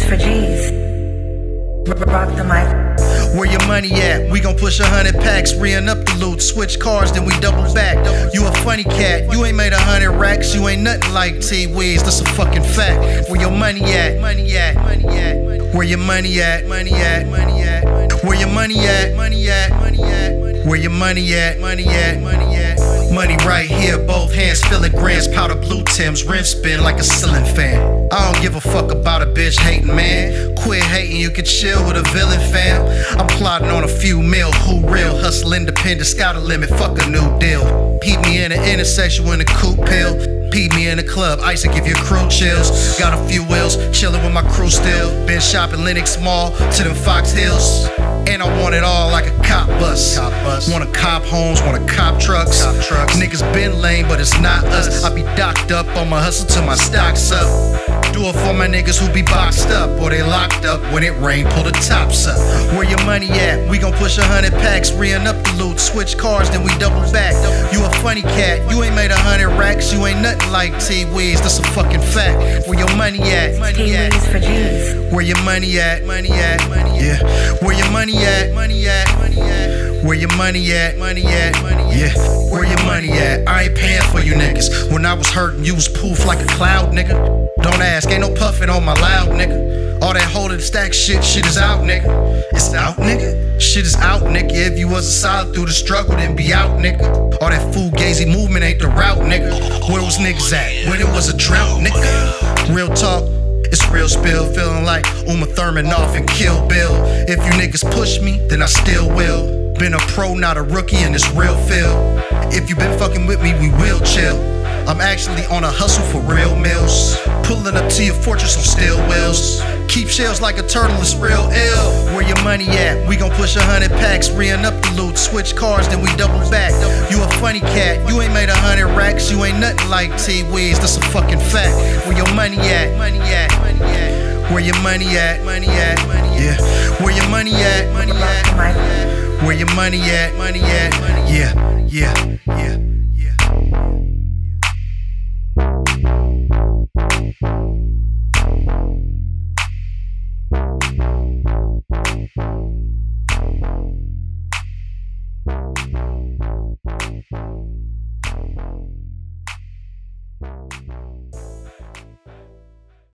T for G's. Rock the mic. Where your money at? We gon' push a hundred packs, re up the loot, switch cars, then we double back. You a funny cat, you ain't made a hundred racks, you ain't nothing like Tweez, that's a fucking fact. Where your money at? Money at? Money at? Where your money at? Money at? Money at? Where your money at? Money at? Money at? Where your money at? Money at? Money at? Money right here, both hands filling grams, powder blue Tims, rim spin like a ceiling fan. I don't give a fuck about a bitch hating man. Quit hating, you can chill with a villain fam. I'm plotting on a few mil, who real? Hustle independent, got a limit, fuck a new deal. Peep me in the intersection with a coupe pill. Peep me in the club, ice to give your crew chills. Got a few wheels, chillin' with my crew still. Been shopping Lenox Mall to them Fox Hills. And I want it all like a cop bus. Cop bus. Want a cop homes, want a cop trucks. Cop trucks. Niggas been lame, but it's not us. I be docked up on my hustle till my stocks up. Do it for my niggas who be boxed up or they locked up when it rain, pull the tops up. Where your money at? We gon' push a hundred packs, re up the loot, switch cars, then we double back. You a funny cat, you ain't made a hundred racks, you ain't nothing like Tweez, that's a fucking fact. Where your money at? Money T Weez for G's. Where your money at? Money at? Money yeah. Where your money at? Money at? Money at? Where your money at? Money at? Money yeah. Where your money at? I ain't paying for you niggas. When I was hurting, you was poof like a cloud, nigga. Don't ask, ain't no puffin' on my loud, nigga. All that holding stack shit, shit is out, nigga. It's out, nigga. Shit is out, nigga. If you wasn't solid through the struggle, then be out, nigga. All that fugazi movement ain't the route, nigga. Where was niggas at? When it was a drought, nigga. Real talk. It's real spill, feeling like Uma Thurman off and Kill Bill. If you niggas push me, then I still will. Been a pro, not a rookie, and it's real feel. If you been fucking with me, we will chill. I'm actually on a hustle for real meals. Pulling up to your fortress on steel wheels. Keep shells like a turtle, it's real ill. Where your money at? We gon' push a hundred packs, re up the loot, switch cars, then we double back. You a funny cat, you ain't made a hundred racks, you ain't nothing like Tweez, that's a fucking fact. Where your money at? Money at? Money at? Where your money at? Money at? Money yeah. Where your money at? Money at? Where your money at? Money at? Yeah, yeah, yeah.